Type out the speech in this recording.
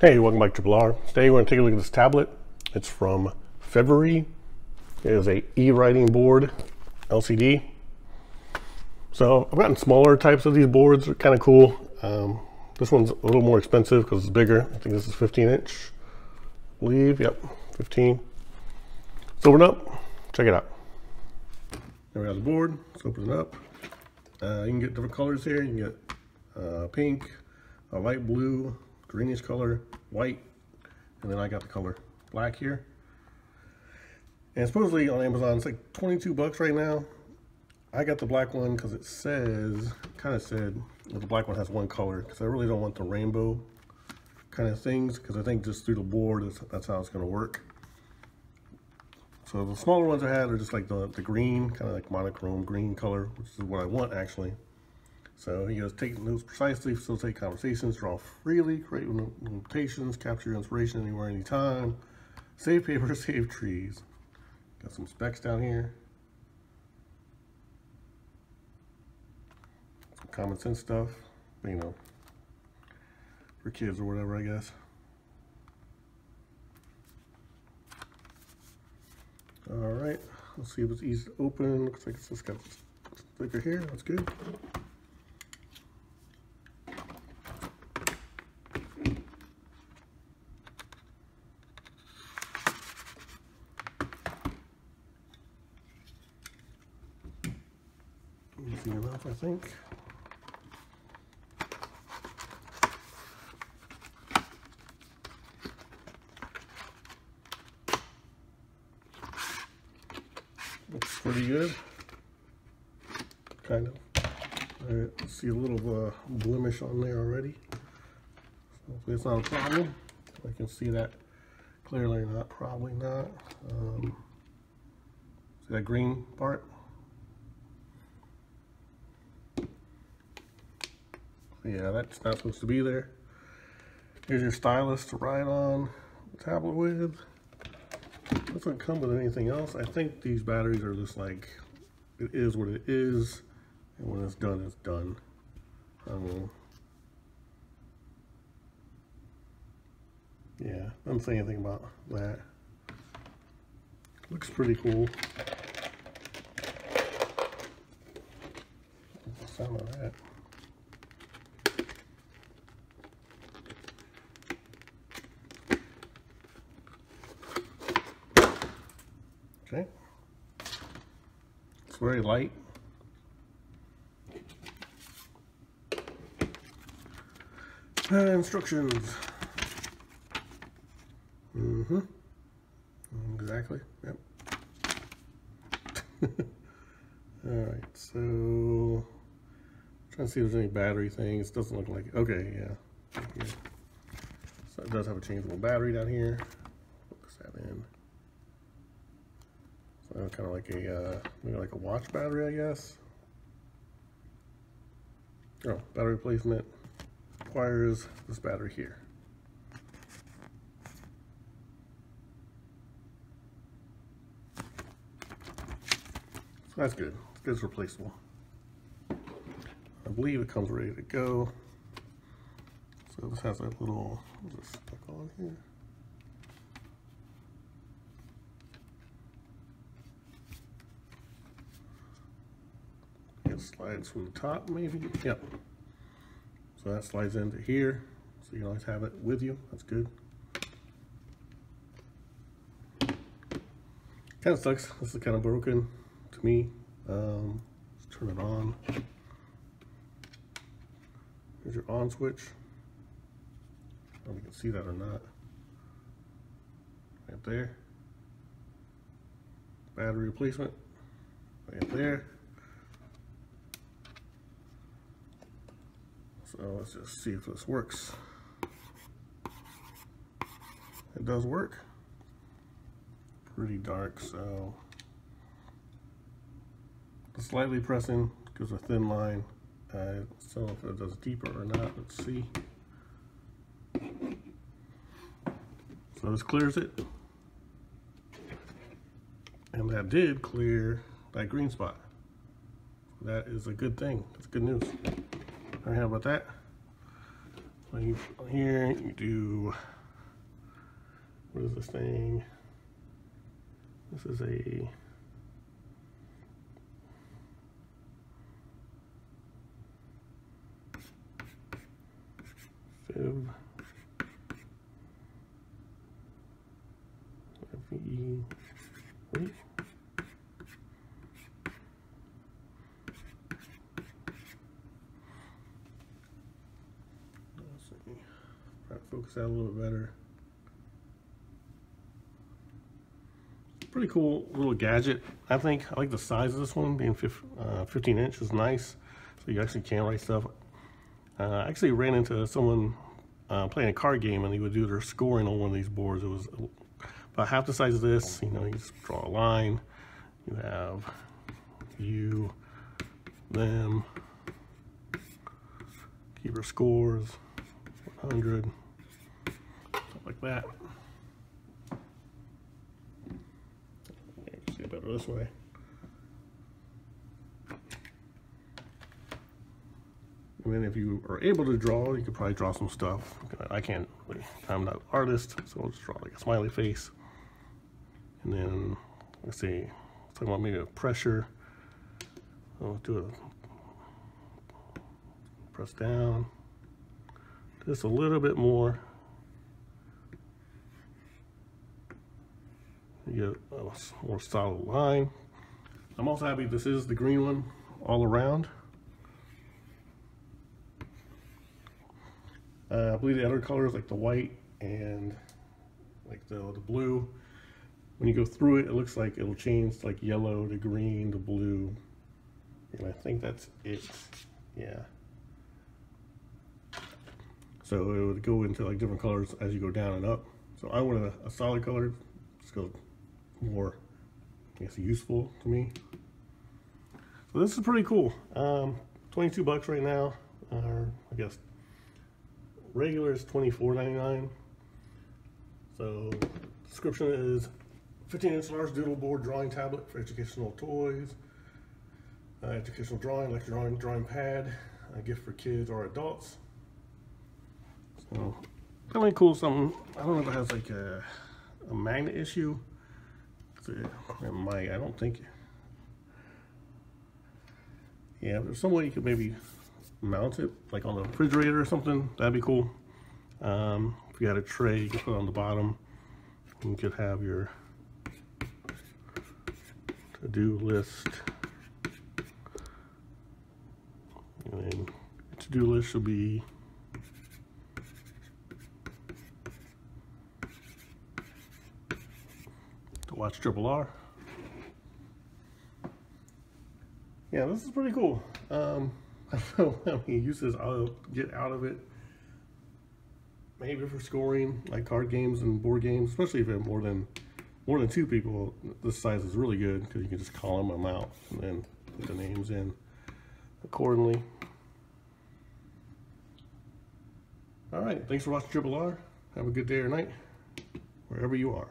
Hey, welcome back to Triple R. Today we're going to take a look at this tablet. It's from FVEREY. It is a e-writing board LCD. So I've gotten smaller types of these boards. They're kind of cool. Um, this one's a little more expensive because it's bigger. I think this is 15 inch. I believe, yep, 15. Let's open up. Check it out. There we have the board. Let's open it up. Uh, you can get different colors here. You can get uh, pink, a light blue, greenish color, white, and then I got the color black here. And supposedly on Amazon, it's like 22 bucks right now. I got the black one because it says, kind of said, the black one has one color because I really don't want the rainbow kind of things because I think just through the board, that's, that's how it's going to work. So the smaller ones I had are just like the, the green, kind of like monochrome green color, which is what I want actually. So he goes, take notes precisely, facilitate conversations, draw freely, create notations, capture inspiration anywhere, anytime, save paper, save trees. Got some specs down here. Some common sense stuff, you know, for kids or whatever, I guess. All right, let's see if it's easy to open. Looks like it's just got this sticker here, that's good. Easy enough, I think. Looks pretty good. Kind of. Right, see a little uh, blemish on there already. Hopefully it's not a problem. I can see that clearly not, probably not. Um, see that green part? Yeah, that's not supposed to be there. Here's your stylus to write on the tablet with. Doesn't come with anything else. I think these batteries are just like, it is what it is. And when it's done, it's done. I don't. Yeah, doesn't say anything about that. Looks pretty cool. the sound of that. Okay. It's very light. Uh, instructions. Mm-hmm. Exactly. Yep. All right. So, trying to see if there's any battery things. Doesn't look like. It. Okay. Yeah. Here. So it does have a changeable battery down here. Focus that in. So kind of like a uh, maybe like a watch battery, I guess. Oh, battery replacement requires this battery here. So that's good. It's replaceable. I believe it comes ready to go. So this has that little, stuck on here? It slides from the top maybe, yep. So that slides into here, so you always have it with you, that's good. Kind of sucks, this is kind of broken to me. Um, let's turn it on. Here's your on switch. I don't know if you can see that or not. Right there. Battery replacement. Right there. So let's just see if this works. It does work. Pretty dark, so slightly pressing gives a thin line. I don't know if it does deeper or not. Let's see. So this clears it. And that did clear that green spot. That is a good thing. That's good news. How about that? You, here you do, what is this thing? This is a Try to focus that a little bit better. Pretty cool little gadget. I think I like the size of this one, being fif- uh, 15 inch is nice. So you actually can write stuff. Uh, I actually ran into someone uh, playing a card game and he would do their scoring on one of these boards. It was about half the size of this. You know, you just draw a line. You have you, them, keep your scores, 100, stuff like that. See better this way. And then if you are able to draw, you could probably draw some stuff. I can't, I'm not an artist, so I'll just draw like a smiley face. And then, let's see, talking about maybe a pressure. I'll do a press down. Just a little bit more. You get a more solid line. I'm also happy this is the green one all around. Uh, I believe the other colors like the white and like the, the blue. When you go through it, it looks like it'll change like yellow to green to blue. And I think that's it. Yeah. So it would go into like different colors as you go down and up. So I wanted a, a solid color, just go more, I guess, useful to me. So this is pretty cool. Um, 22 bucks right now, or I guess regular is $24.99. So description is 15 inch large doodle board drawing tablet for educational toys, uh, educational drawing, like drawing, drawing pad, a gift for kids or adults. So really cool. Something I don't know if it has like a, a magnet issue. It might. I don't think. Yeah, there's some way you could maybe mount it, like on the refrigerator or something. That'd be cool. Um, if you had a tray, you could put it on the bottom. You could have your to-do list. And to-do list should be to watch Triple R. Yeah, this is pretty cool. Um, I don't know how many uses I'll get out of it. Maybe for scoring, like card games and board games, especially if have more than more than two people. This size is really good because you can just column them out and then put the names in accordingly. All right, thanks for watching Triple R. Have a good day or night, wherever you are.